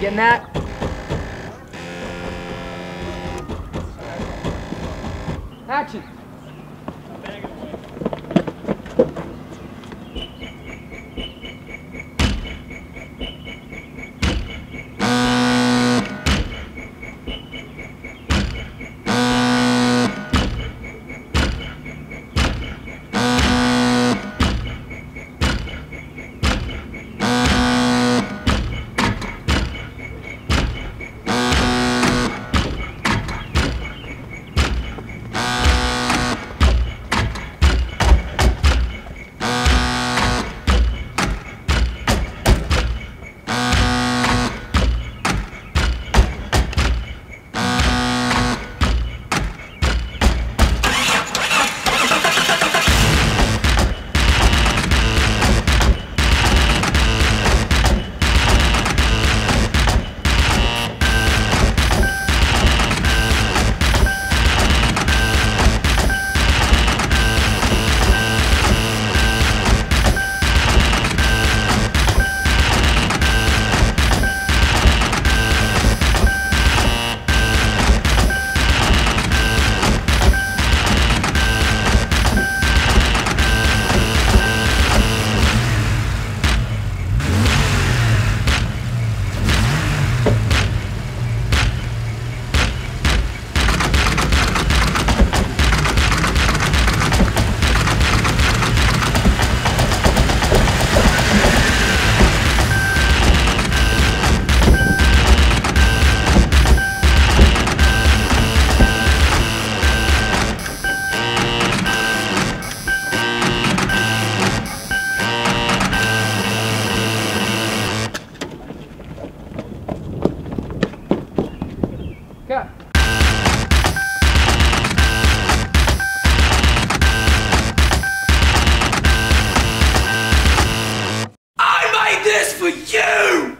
getting that? Action. Cut. I made this for you!